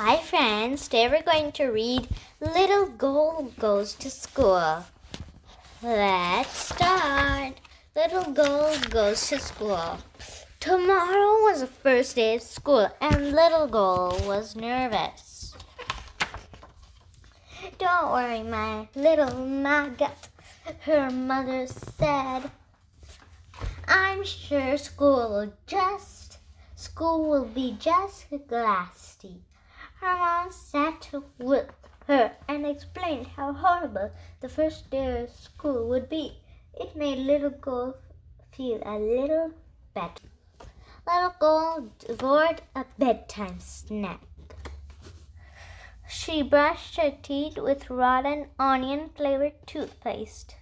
Hi, friends. Today we're going to read Little Ghoul Goes to School. Let's start. Little Ghoul Goes to School. Tomorrow was the first day of school, and Little Ghoul was nervous. Don't worry, my little maggot, her mother said. I'm sure school will just school will be just glassy. Her mom sat with her and explained how horrible the first day of school would be. It made little Ghoul feel a little better. Little Ghoul devoured a bedtime snack. She brushed her teeth with rotten onion flavored toothpaste.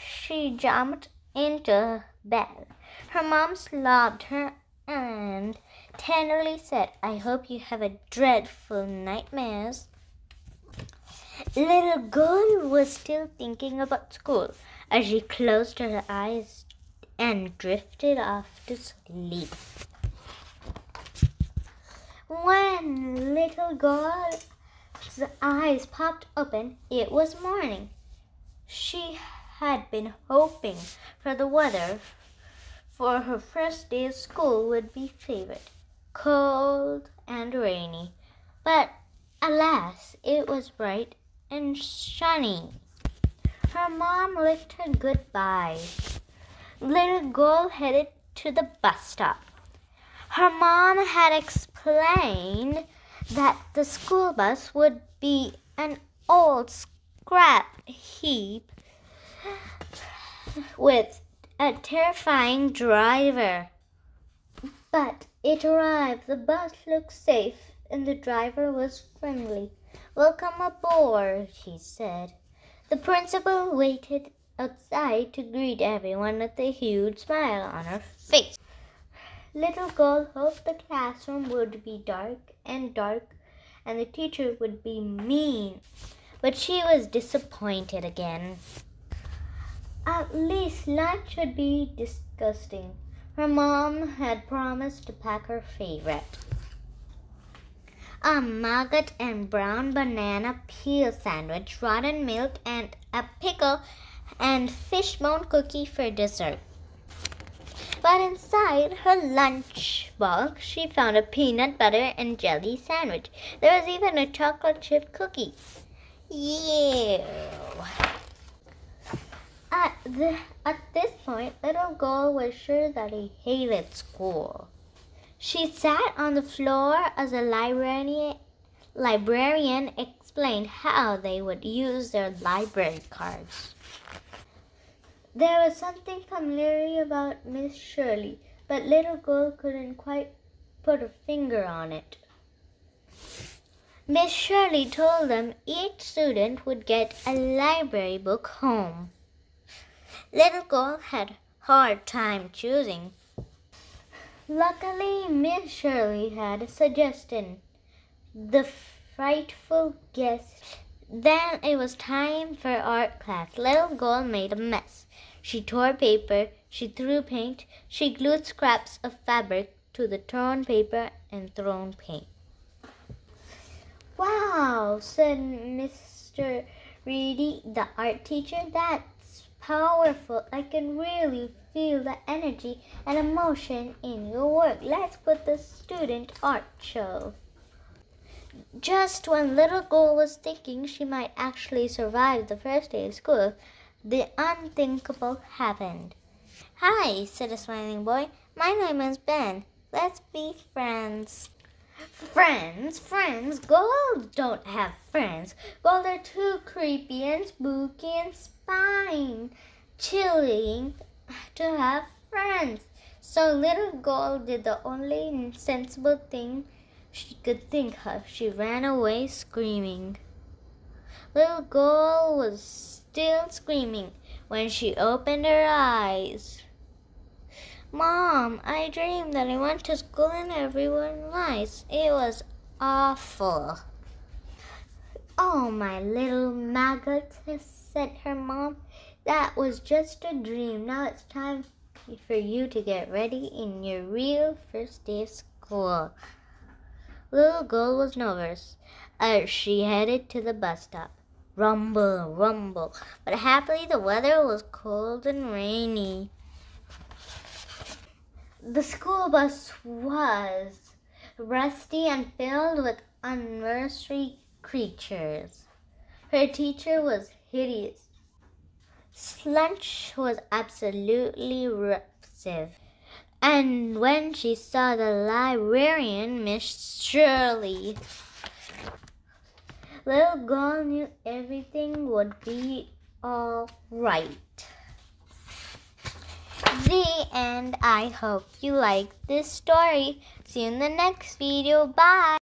She jumped into bed. Her mom slapped her and tenderly said, I hope you have a dreadful nightmares. Little Ghoul was still thinking about school as she closed her eyes and drifted off to sleep. When little Ghoul's eyes popped open, it was morning. She had been hoping for the weather for her first day of school would be favored cold and rainy. But alas, it was bright and sunny. Her mom wished her goodbye. Little Ghoul headed to the bus stop. Her mom had explained that the school bus would be an old scrap heap with a terrifying driver. But it arrived. The bus looked safe and the driver was friendly. Welcome aboard, he said. The principal waited outside to greet everyone with a huge smile on her face. Little Ghoul hoped the classroom would be dark and dark and the teacher would be mean. But she was disappointed again. At least lunch would be disgusting. Her mom had promised to pack her favorite. A maggot and brown banana peel sandwich, rotten milk, and a pickle and fishbone cookie for dessert. But inside her lunch box, she found a peanut butter and jelly sandwich. There was even a chocolate chip cookie. Ew. At, the, at this point, little Ghoul was sure that he hated school. She sat on the floor as a librarian, librarian explained how they would use their library cards. There was something familiar about Miss Shirley, but little Ghoul couldn't quite put her finger on it. Miss Shirley told them each student would get a library book home. Little Ghoul had hard time choosing. Luckily, Miss Shirley had a suggestion. The frightful guest. Then it was time for art class. Little Ghoul made a mess. She tore paper, she threw paint, she glued scraps of fabric to the torn paper and thrown paint. Wow, said Mr. Reedy, the art teacher. That powerful. I can really feel the energy and emotion in your work. Let's put the student art show. Just when little Ghoul was thinking she might actually survive the first day of school, the unthinkable happened. Hi, said a smiling boy. My name is Ben. Let's be friends. Friends, friends, ghoul don't have friends. Ghoul are too creepy and spooky and spine chilling to have friends. So little Ghoul did the only sensible thing she could think of. She ran away screaming. Little Ghoul was still screaming when she opened her eyes. Mom, I dreamed that I went to school and everyone lies. It was awful. Oh, my little maggot, said her mom. That was just a dream. Now it's time for you to get ready in your real first day of school. Little Ghoul was nervous as she headed to the bus stop. Rumble, rumble. But happily the weather was cold and rainy. The school bus was rusty and filled with unversary creatures. Her teacher was hideous. Slunch was absolutely repulsive. And when she saw the librarian, Miss Shirley, little Ghoul knew everything would be all right. The end. I hope you liked this story. See you in the next video. Bye.